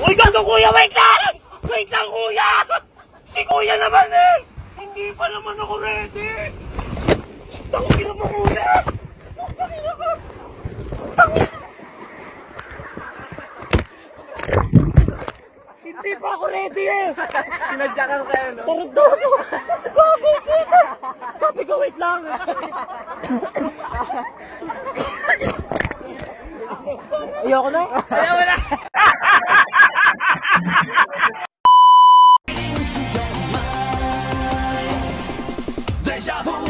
Uy, gago kuya, wait lang! Wait lang kuya! Si kuya naman eh! Hindi pa naman ako ready! Tangin mo kuya! Tangin mo! Tangin Hindi pa ako ready eh! Sinadyakan kayo, no? Tordo! Gago kita! Sabi ko, wait lang! Ayoko na! Ayaw mo na! 下铺。